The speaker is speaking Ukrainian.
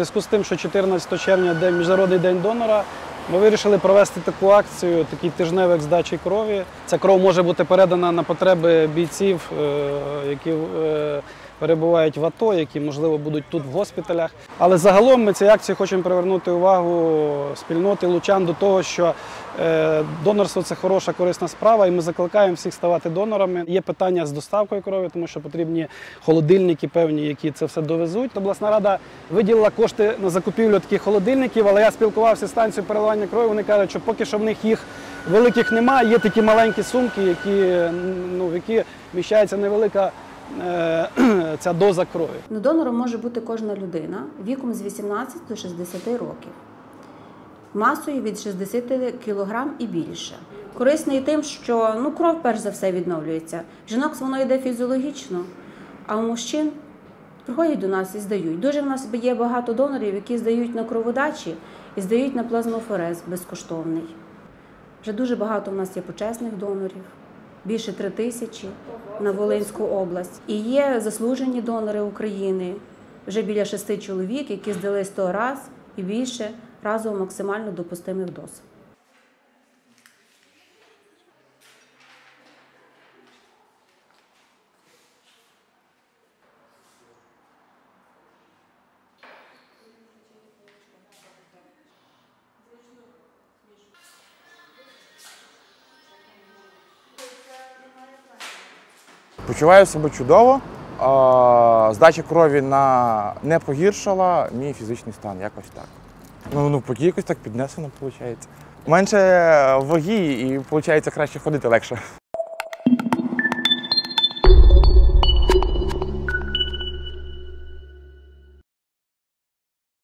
зв'язку з тим, що 14 червня день міжнародний день донора. Ми вирішили провести таку акцію, такий тижневик здачі крові. Ця кров може бути передана на потреби бійців, е, які е, перебувають в АТО, які можливо будуть тут в госпіталях. Але загалом ми цією акцією хочемо привернути увагу спільноти лучан до того, що е, донорство це хороша корисна справа, і ми закликаємо всіх ставати донорами. Є питання з доставкою крові, тому що потрібні холодильники певні, які це все довезуть. Обласна рада виділила кошти на закупівлю таких холодильників, але я спілкувався з станцією переливання крові. Вони кажуть, що поки що в них їх великих немає. Є такі маленькі сумки, які ну в які вміщається невелика е, ця доза крові. Ну, донором може бути кожна людина віком з 18 до 60 років, масою від 60 кг і більше. Корисний тим, що ну, кров перш за все відновлюється. Жінок воно йде фізіологічно, а у мужчин приходять до нас і здають. Дуже в нас є багато донорів, які здають на кроводачі і здають на плазмофорез безкоштовний. Вже дуже багато в нас є почесних донорів, більше три тисячі на Волинську область. І є заслужені донори України, вже біля шести чоловік, які здали 100 раз і більше разом максимально допустимих доз. Почуваю себе чудово. Здача крові на не погіршила мій фізичний стан, якось так. Ну, ну поки якось так піднесено, виходить. Менше ваги і виходить краще ходити легше.